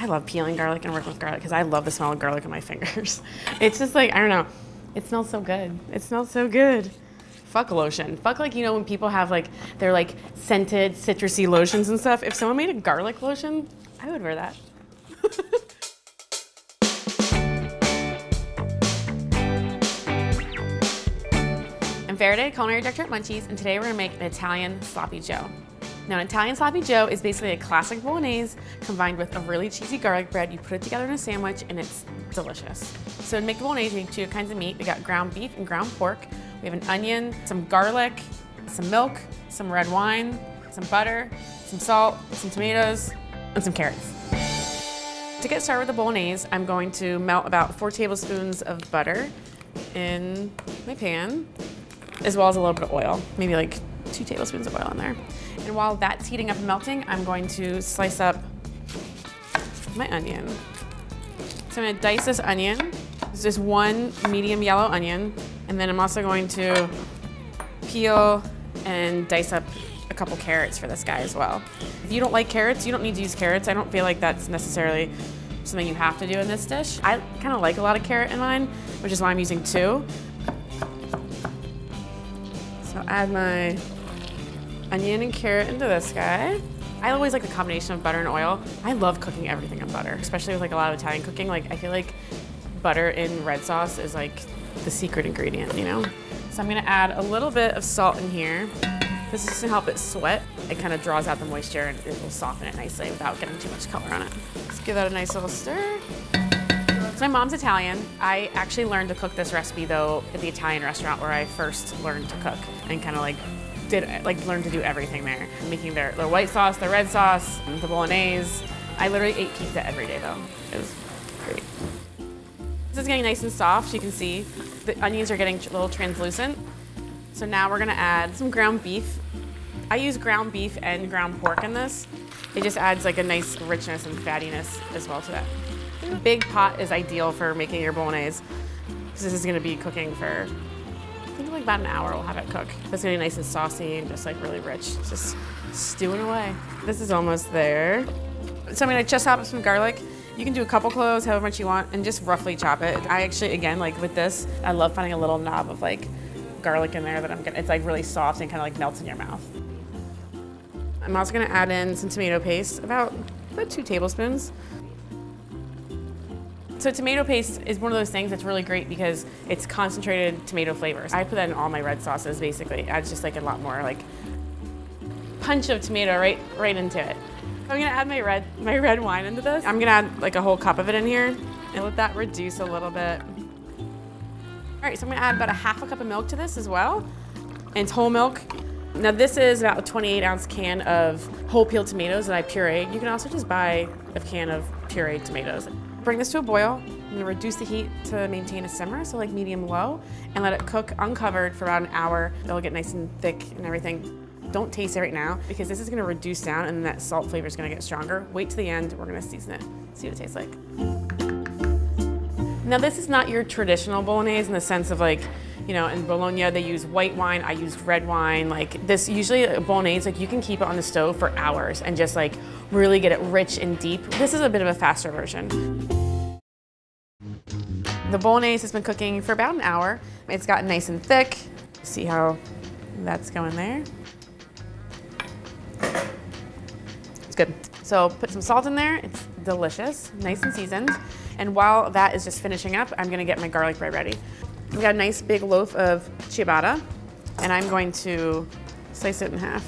I love peeling garlic and working with garlic because I love the smell of garlic on my fingers. It's just like, I don't know, it smells so good. It smells so good. Fuck lotion. Fuck like, you know, when people have like, they're like scented citrusy lotions and stuff. If someone made a garlic lotion, I would wear that. I'm Farideh, culinary director at Munchies, and today we're gonna make an Italian sloppy joe. Now, an Italian sloppy joe is basically a classic bolognese combined with a really cheesy garlic bread. You put it together in a sandwich and it's delicious. So to make the bolognese, we need two kinds of meat. We got ground beef and ground pork. We have an onion, some garlic, some milk, some red wine, some butter, some salt, some tomatoes, and some carrots. To get started with the bolognese, I'm going to melt about four tablespoons of butter in my pan, as well as a little bit of oil, maybe like two tablespoons of oil in there. And while that's heating up and melting, I'm going to slice up my onion. So I'm gonna dice this onion. It's just one medium yellow onion. And then I'm also going to peel and dice up a couple carrots for this guy as well. If you don't like carrots, you don't need to use carrots. I don't feel like that's necessarily something you have to do in this dish. I kind of like a lot of carrot in mine, which is why I'm using two. So add my onion and carrot into this guy. I always like the combination of butter and oil. I love cooking everything in butter, especially with like a lot of Italian cooking. Like I feel like butter in red sauce is like the secret ingredient, you know? So I'm gonna add a little bit of salt in here. This is to help it sweat. It kind of draws out the moisture and it will soften it nicely without getting too much color on it. Let's give that a nice little stir. So my mom's Italian. I actually learned to cook this recipe though at the Italian restaurant where I first learned to cook and kind of like did like learn to do everything there. Making their, their white sauce, their red sauce, the bolognese. I literally ate pizza every day though. It was great. This is getting nice and soft. You can see the onions are getting a little translucent. So now we're gonna add some ground beef. I use ground beef and ground pork in this. It just adds like a nice richness and fattiness as well to that. Big pot is ideal for making your bolognese. This is gonna be cooking for think like about an hour we'll have it cook. It's gonna be nice and saucy and just like really rich. Just stewing away. This is almost there. So I'm gonna just chop up some garlic. You can do a couple cloves, however much you want, and just roughly chop it. I actually, again, like with this, I love finding a little knob of like garlic in there that I'm gonna, it's like really soft and kind of like melts in your mouth. I'm also gonna add in some tomato paste, about, about two tablespoons. So tomato paste is one of those things that's really great because it's concentrated tomato flavors. I put that in all my red sauces basically. It adds just like a lot more like punch of tomato right right into it. I'm gonna add my red my red wine into this. I'm gonna add like a whole cup of it in here and let that reduce a little bit. All right, so I'm gonna add about a half a cup of milk to this as well. And it's whole milk. Now this is about a 28 ounce can of whole peeled tomatoes that I pureed. You can also just buy a can of pureed tomatoes. Bring this to a boil. I'm gonna reduce the heat to maintain a simmer, so like medium low, and let it cook uncovered for about an hour. It'll get nice and thick and everything. Don't taste it right now because this is gonna reduce down and that salt flavor is gonna get stronger. Wait to the end, we're gonna season it. See what it tastes like. Now this is not your traditional bolognese in the sense of like, you know, in Bologna they use white wine, I used red wine. Like this, usually a bolognese, like you can keep it on the stove for hours and just like really get it rich and deep. This is a bit of a faster version. The bolognese has been cooking for about an hour. It's gotten nice and thick. See how that's going there? It's good. So put some salt in there. It's delicious, nice and seasoned. And while that is just finishing up, I'm gonna get my garlic bread ready. We got a nice big loaf of ciabatta, and I'm going to slice it in half.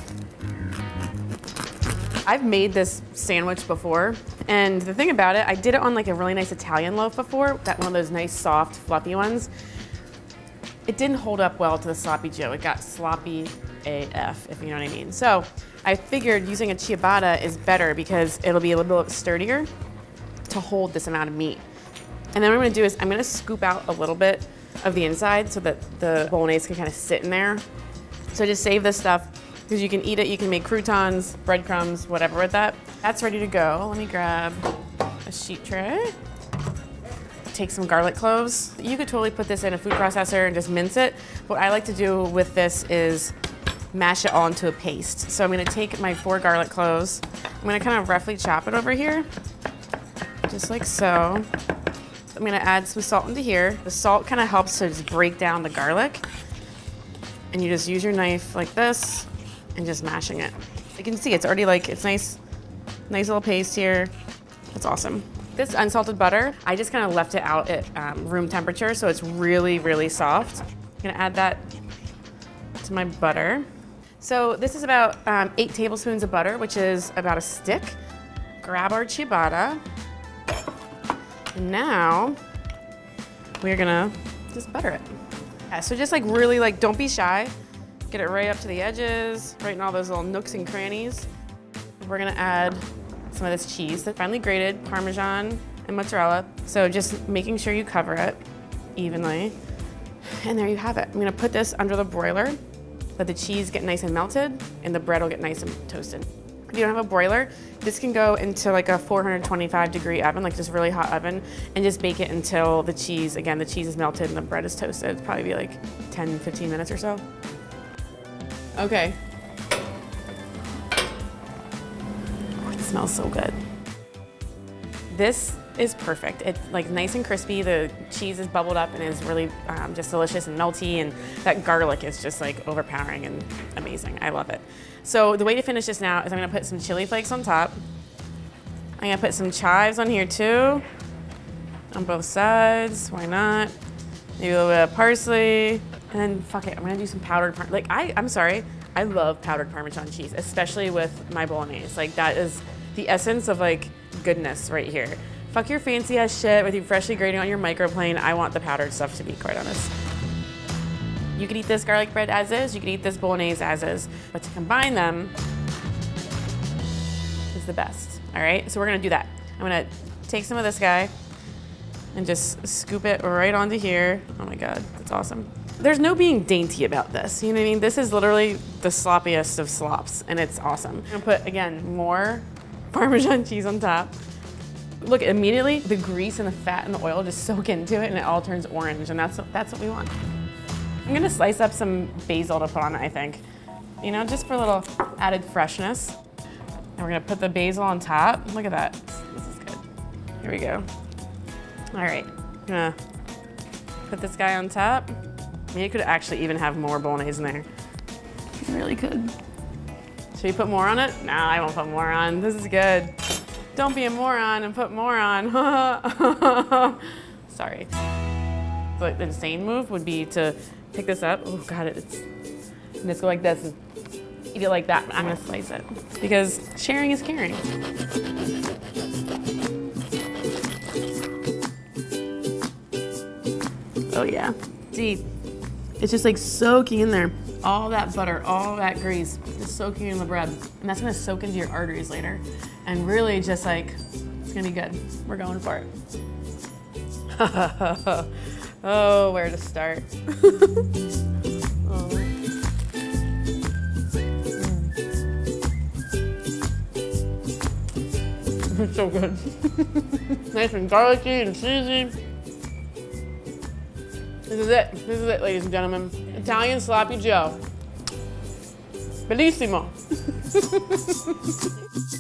I've made this sandwich before, and the thing about it, I did it on like a really nice Italian loaf before, that one of those nice, soft, fluffy ones. It didn't hold up well to the sloppy joe. It got sloppy AF, if you know what I mean. So I figured using a ciabatta is better because it'll be a little bit sturdier to hold this amount of meat. And then what I'm gonna do is I'm gonna scoop out a little bit of the inside so that the bolognese can kind of sit in there. So just save this stuff because you can eat it, you can make croutons, breadcrumbs, whatever with that. That's ready to go. Let me grab a sheet tray. Take some garlic cloves. You could totally put this in a food processor and just mince it. What I like to do with this is mash it all into a paste. So I'm gonna take my four garlic cloves. I'm gonna kind of roughly chop it over here. just like so. I'm gonna add some salt into here. The salt kind of helps to just break down the garlic. And you just use your knife like this and just mashing it. You can see it's already like, it's nice, nice little paste here. That's awesome. This unsalted butter, I just kind of left it out at um, room temperature, so it's really, really soft. I'm gonna add that to my butter. So this is about um, eight tablespoons of butter, which is about a stick. Grab our ciabatta. Now we're gonna just butter it. Yeah, so just like really like, don't be shy. Get it right up to the edges, right in all those little nooks and crannies. We're gonna add some of this cheese, the finely grated Parmesan and mozzarella. So just making sure you cover it evenly. And there you have it. I'm gonna put this under the broiler, let the cheese get nice and melted, and the bread will get nice and toasted. You don't have a broiler, this can go into like a 425 degree oven, like just really hot oven, and just bake it until the cheese, again, the cheese is melted and the bread is toasted. It'd probably be like 10, 15 minutes or so. Okay. Oh, it smells so good. This is perfect. It's like nice and crispy. The cheese is bubbled up and is really um, just delicious and melty and that garlic is just like overpowering and amazing. I love it. So the way to finish this now is I'm gonna put some chili flakes on top. I'm gonna put some chives on here too, on both sides, why not? Maybe a little bit of parsley, and then fuck it, I'm gonna do some powdered, par like I, I'm sorry, I love powdered Parmesan cheese, especially with my bolognese. Like that is the essence of like goodness right here. Fuck your fancy ass shit with you freshly grating on your microplane. I want the powdered stuff to be quite honest. You could eat this garlic bread as is, you could eat this bolognese as is, but to combine them is the best, all right? So we're gonna do that. I'm gonna take some of this guy and just scoop it right onto here. Oh my God, that's awesome. There's no being dainty about this, you know what I mean? This is literally the sloppiest of slops and it's awesome. I'm gonna put, again, more Parmesan cheese on top. Look, immediately the grease and the fat and the oil just soak into it and it all turns orange and that's, that's what we want. I'm gonna slice up some basil to put on it, I think. You know, just for a little added freshness. And we're gonna put the basil on top. Look at that, this is good. Here we go. All right, I'm gonna put this guy on top. You could actually even have more bolognese in there. You really could. Should we put more on it? No, I won't put more on. This is good. Don't be a moron and put more on. Sorry. But the insane move would be to pick this up. Oh God, it's, and just go like this and eat it like that. I'm gonna slice it because sharing is caring. Oh yeah, see, it's just like soaking in there. All that butter, all that grease soaking in the bread. And that's gonna soak into your arteries later. And really just like, it's gonna be good. We're going for it. oh, where to start? oh. It's so good. nice and garlicky and cheesy. This is it. This is it, ladies and gentlemen. Italian sloppy Joe. Bellissimo.